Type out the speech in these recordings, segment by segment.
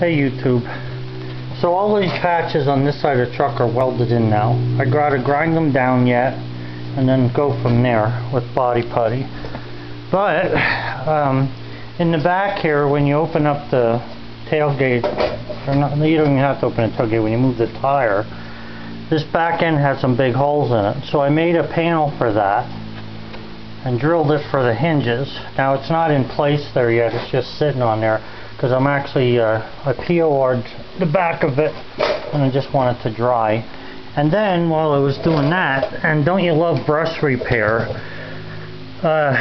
Hey YouTube. So all these patches on this side of the truck are welded in now. I gotta grind them down yet and then go from there with body putty. But um, in the back here when you open up the tailgate, or not, you don't even have to open the tailgate when you move the tire, this back end has some big holes in it. So I made a panel for that and drilled it for the hinges. Now it's not in place there yet, it's just sitting on there because I'm actually uh, I POR'd the back of it and I just want it to dry. And then while I was doing that, and don't you love brush repair, uh,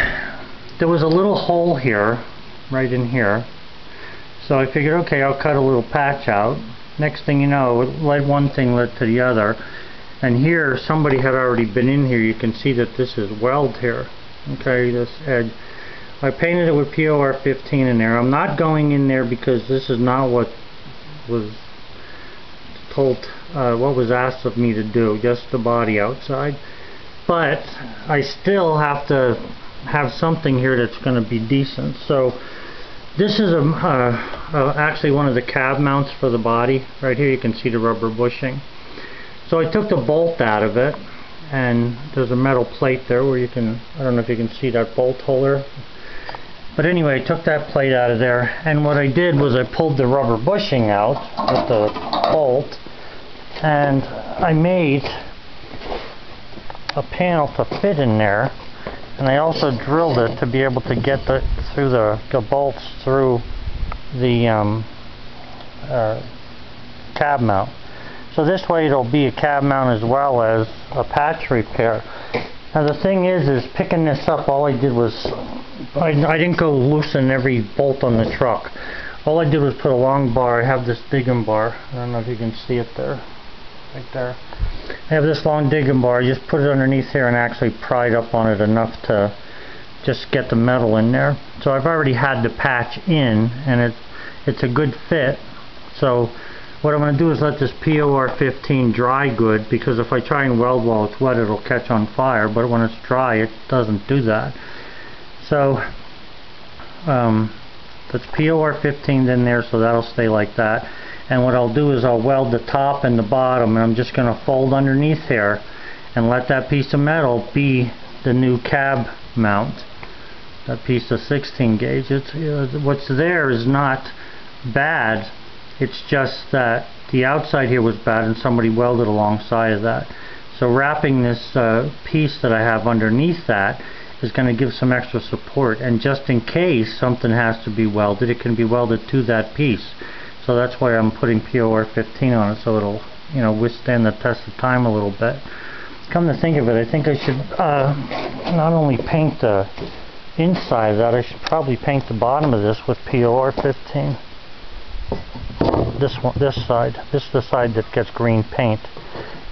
there was a little hole here, right in here. So I figured, okay, I'll cut a little patch out. Next thing you know, it led one thing led to the other. And here, somebody had already been in here. You can see that this is weld here. Okay, this edge. I painted it with POR 15 in there. I'm not going in there because this is not what was told, uh, what was asked of me to do, just the body outside. But I still have to have something here that's going to be decent. So this is a, uh, uh, actually one of the cab mounts for the body. Right here you can see the rubber bushing. So I took the bolt out of it and there's a metal plate there where you can, I don't know if you can see that bolt holder but anyway, I took that plate out of there, and what I did was I pulled the rubber bushing out with the bolt, and I made a panel to fit in there, and I also drilled it to be able to get the through the, the bolts through the um, uh, cab mount. So this way it'll be a cab mount as well as a patch repair. Now the thing is, is picking this up, all I did was I, I didn't go loosen every bolt on the truck. All I did was put a long bar. I have this digging bar. I don't know if you can see it there. Right there. I have this long digging bar. I just put it underneath here and actually pried up on it enough to just get the metal in there. So I've already had the patch in and it, it's a good fit. So what I'm going to do is let this POR 15 dry good because if I try and weld while it's wet it'll catch on fire but when it's dry it doesn't do that. So um, that's POR 15 in there so that'll stay like that. And what I'll do is I'll weld the top and the bottom and I'm just going to fold underneath here and let that piece of metal be the new cab mount. That piece of 16 gauge it's uh, what's there is not bad. It's just that the outside here was bad and somebody welded alongside of that. So wrapping this uh, piece that I have underneath that is going to give some extra support and just in case something has to be welded it can be welded to that piece. So that's why I'm putting POR 15 on it so it'll you know withstand the test of time a little bit. Come to think of it I think I should uh, not only paint the inside of that I should probably paint the bottom of this with POR 15 this one this side this is the side that gets green paint.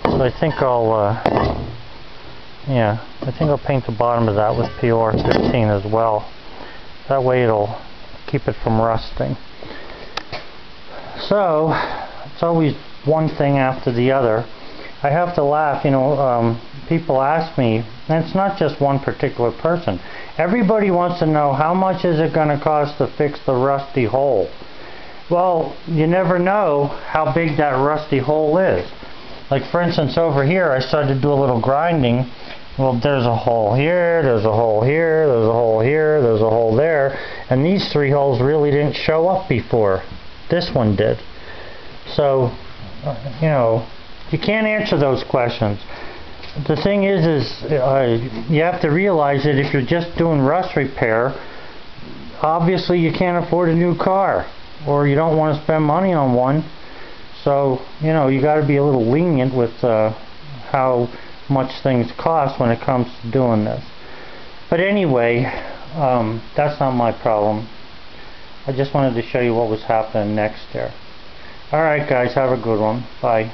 So I think I'll uh, yeah, I think I'll paint the bottom of that with POR 15 as well. That way it'll keep it from rusting. So, it's always one thing after the other. I have to laugh, you know, um, people ask me, and it's not just one particular person. Everybody wants to know how much is it going to cost to fix the rusty hole. Well, you never know how big that rusty hole is. Like for instance over here I started to do a little grinding well there's a hole here, there's a hole here, there's a hole here, there's a hole there and these three holes really didn't show up before. This one did. So, uh, you know, you can't answer those questions. The thing is, is uh, you have to realize that if you're just doing rust repair, obviously you can't afford a new car or you don't want to spend money on one. So, you know, you got to be a little lenient with uh, how much things cost when it comes to doing this. But anyway, um, that's not my problem. I just wanted to show you what was happening next there. Alright guys, have a good one. Bye.